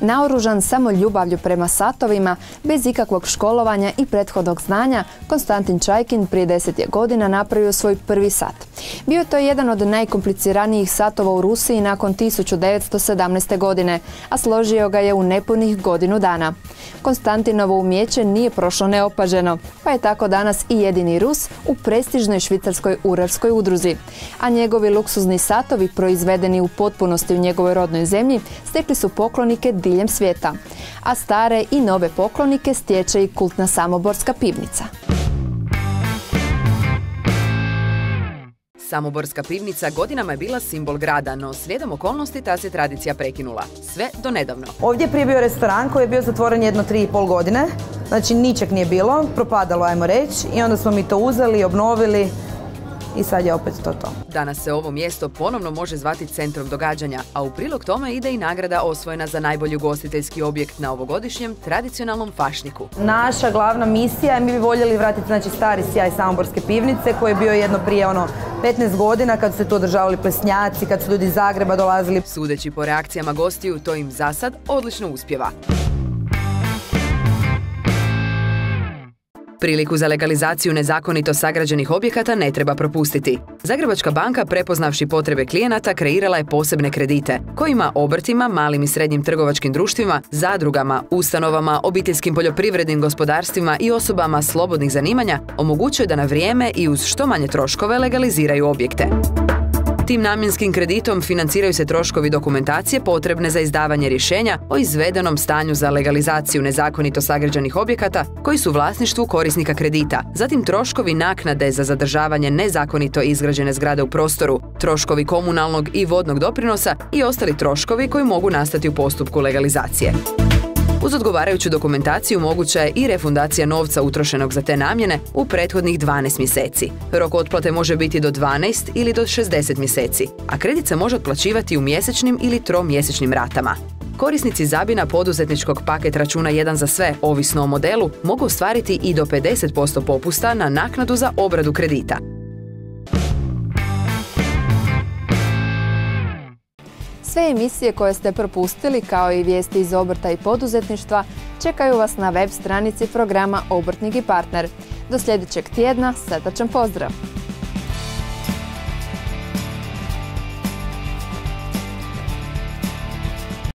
Naoružan samo ljubavlju prema satovima, bez ikakvog školovanja i prethodnog znanja, Konstantin Čajkin prije deset godina napravio svoj prvi sat. Bio to jedan od najkompliciranijih satova u Rusiji nakon 1917. godine, a složio ga je u nepunih godinu dana. Konstantinovo umjeće nije prošlo neopaženo, pa je tako danas i jedini Rus u prestižnoj švicarskoj urarskoj udruzi. A njegovi luksuzni satovi, proizvedeni u potpunosti u njegovoj rodnoj zemlji, stekli su poklonike diljem svijeta. A stare i nove poklonike stječe i kultna samoborska pivnica. Samoborska pivnica godinama je bila simbol grada, no slijedom okolnosti ta se tradicija prekinula. Sve do nedavno. Ovdje je prije bio restoran koji je bio zatvoren jedno tri i pol godine. Znači ničeg nije bilo, propadalo ajmo reći i onda smo mi to uzeli, obnovili i sad je opet to to. Danas se ovo mjesto ponovno može zvati centrom događanja, a u prilog tome ide i nagrada osvojena za najbolji ugostiteljski objekt na ovogodišnjem tradicionalnom fašniku. Naša glavna misija je mi bi voljeli vratiti znači, stari sjaj Samoborske pivnice koji je bio jedno prije ono 15 godina kad su se tu održavali plesnjaci, kad su ljudi iz Zagreba dolazili. Sudeći po reakcijama gostiju, to im za sad odlično uspjeva. Priliku za legalizaciju nezakonito sagrađenih objekata ne treba propustiti. Zagrebačka banka, prepoznavši potrebe klijenata, kreirala je posebne kredite, kojima obrtima, malim i srednjim trgovačkim društvima, zadrugama, ustanovama, obiteljskim poljoprivrednim gospodarstvima i osobama slobodnih zanimanja omogućuje da na vrijeme i uz što manje troškove legaliziraju objekte. Tim namjenskim kreditom financiraju se troškovi dokumentacije potrebne za izdavanje rješenja o izvedenom stanju za legalizaciju nezakonito sagrađenih objekata koji su u vlasništvu korisnika kredita, zatim troškovi naknade za zadržavanje nezakonito izgrađene zgrade u prostoru, troškovi komunalnog i vodnog doprinosa i ostali troškovi koji mogu nastati u postupku legalizacije. Uz odgovarajuću dokumentaciju moguća je i refundacija novca utrošenog za te namjene u prethodnih 12 mjeseci. Rok otplate može biti do 12 ili do 60 mjeseci, a kredit se može otplaćivati u mjesečnim ili tromjesečnim ratama. Korisnici Zabina poduzetničkog paket računa 1 za sve, ovisno o modelu, mogu ostvariti i do 50% popusta na naknadu za obradu kredita. Sve emisije koje ste propustili, kao i vijesti iz obrta i poduzetništva, čekaju vas na web stranici programa Obrtnik i partner. Do sljedećeg tjedna, srdačan pozdrav!